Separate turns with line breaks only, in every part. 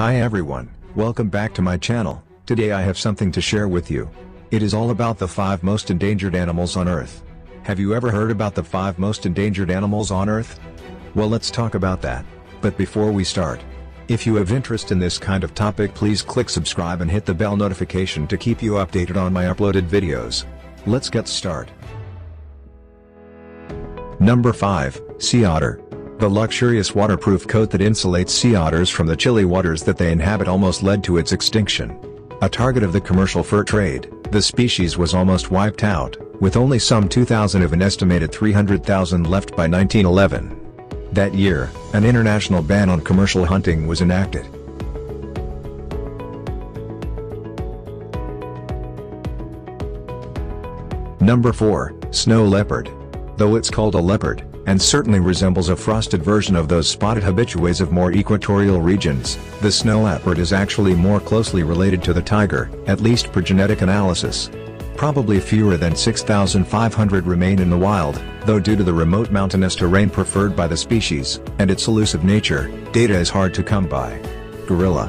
Hi everyone, welcome back to my channel. Today I have something to share with you. It is all about the 5 most endangered animals on earth. Have you ever heard about the 5 most endangered animals on earth? Well let's talk about that. But before we start, if you have interest in this kind of topic please click subscribe and hit the bell notification to keep you updated on my uploaded videos. Let's get start. Number 5, Sea Otter. The luxurious waterproof coat that insulates sea otters from the chilly waters that they inhabit almost led to its extinction. A target of the commercial fur trade, the species was almost wiped out, with only some 2,000 of an estimated 300,000 left by 1911. That year, an international ban on commercial hunting was enacted. Number 4, Snow Leopard. Though it's called a leopard, and certainly resembles a frosted version of those spotted habitues of more equatorial regions, the snow leopard is actually more closely related to the tiger, at least per genetic analysis. Probably fewer than 6,500 remain in the wild, though due to the remote mountainous terrain preferred by the species, and its elusive nature, data is hard to come by. Gorilla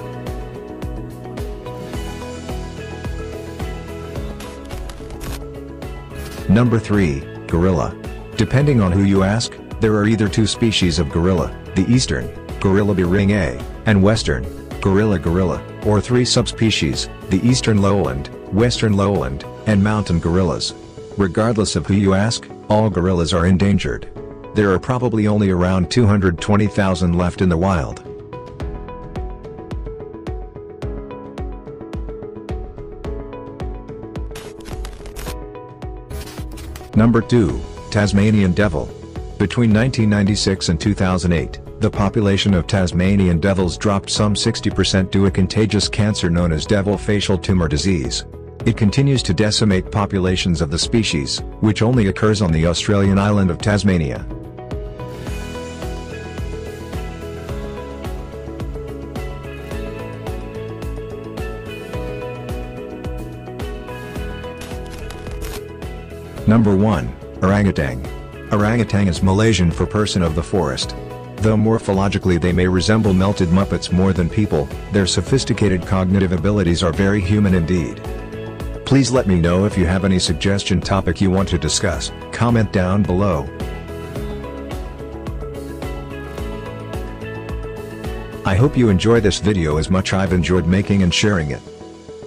Number 3, Gorilla. Depending on who you ask, there are either two species of gorilla, the eastern, Gorilla beringei, and western, Gorilla gorilla, or three subspecies, the eastern lowland, western lowland, and mountain gorillas. Regardless of who you ask, all gorillas are endangered. There are probably only around 220,000 left in the wild. Number 2, Tasmanian Devil. Between 1996 and 2008, the population of Tasmanian devils dropped some 60% due to a contagious cancer known as devil facial tumor disease. It continues to decimate populations of the species, which only occurs on the Australian island of Tasmania. Number 1, Orangutan. Orangutan is Malaysian for person of the forest. Though morphologically they may resemble melted Muppets more than people, their sophisticated cognitive abilities are very human indeed. Please let me know if you have any suggestion topic you want to discuss, comment down below. I hope you enjoy this video as much I've enjoyed making and sharing it.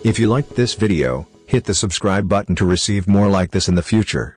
If you liked this video, hit the subscribe button to receive more like this in the future.